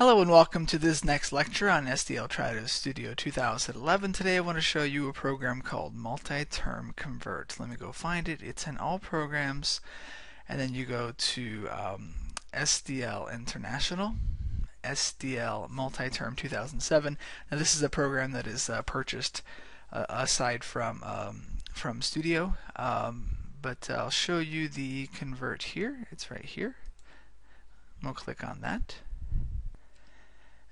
Hello and welcome to this next lecture on SDL Trados Studio 2011. Today I want to show you a program called Multi-Term Convert. Let me go find it. It's in all programs and then you go to um, SDL International, SDL Multi-Term 2007. Now this is a program that is uh, purchased uh, aside from um, from Studio, um, but I'll show you the convert here. It's right here. We'll click on that.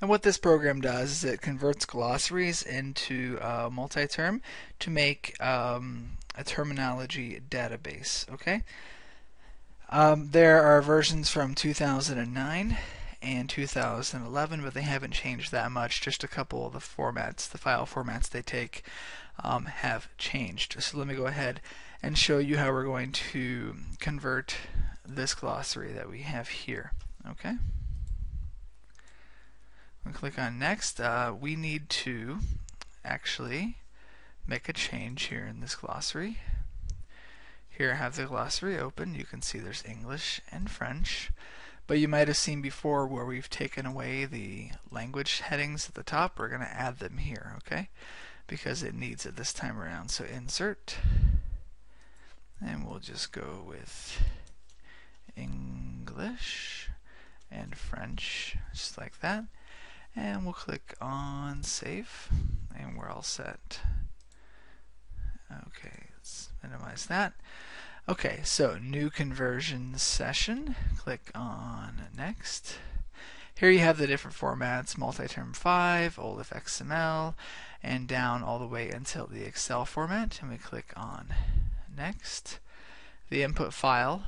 And what this program does is it converts glossaries into uh, multi-term to make um, a terminology database. Okay. Um, there are versions from 2009 and 2011, but they haven't changed that much. Just a couple of the formats, the file formats they take, um, have changed. So let me go ahead and show you how we're going to convert this glossary that we have here. Okay click on next. Uh, we need to actually make a change here in this glossary. Here I have the glossary open. You can see there's English and French. But you might have seen before where we've taken away the language headings at the top. We're going to add them here, okay? Because it needs it this time around. So insert, and we'll just go with English and French, just like that and we'll click on save and we're all set. Okay let's minimize that. Okay so new conversion session. Click on next. Here you have the different formats multi-term 5 OLIF XML and down all the way until the Excel format. And we click on next. The input file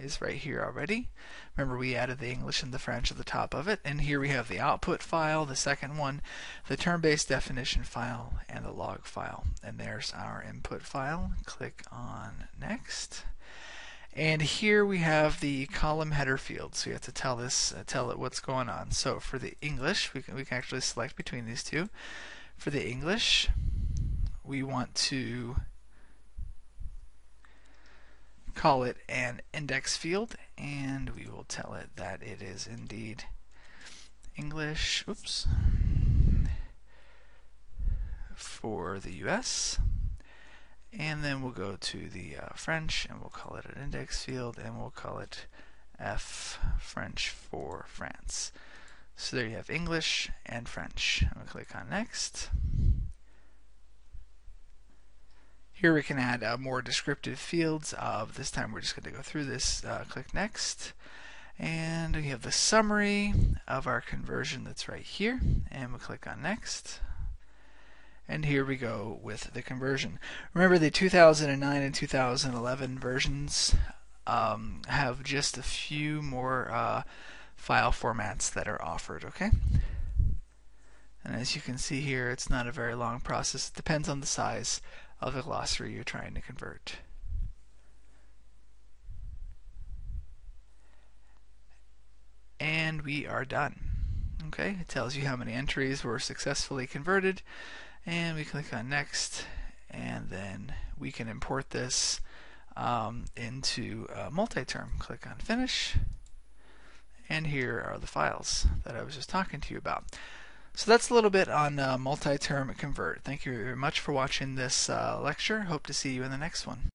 is right here already. Remember we added the English and the French at the top of it. And here we have the output file, the second one, the termbase definition file, and the log file. And there's our input file. Click on next. And here we have the column header field. So you have to tell this, uh, tell it what's going on. So for the English, we can, we can actually select between these two. For the English, we want to call it an index field and we will tell it that it is indeed English oops for the US and then we'll go to the uh, French and we'll call it an index field and we'll call it F French for France so there you have English and French. I'm going to click on next. Here we can add uh, more descriptive fields. Uh, this time we're just going to go through this. Uh, click Next. And we have the summary of our conversion that's right here. And we'll click on Next. And here we go with the conversion. Remember the 2009 and 2011 versions um, have just a few more uh, file formats that are offered, okay? And as you can see here, it's not a very long process. It depends on the size of the glossary you're trying to convert. And we are done. Okay, it tells you how many entries were successfully converted. And we click on next, and then we can import this um, into multi-term. Click on finish, and here are the files that I was just talking to you about. So that's a little bit on uh, multi-term convert. Thank you very much for watching this uh, lecture. Hope to see you in the next one.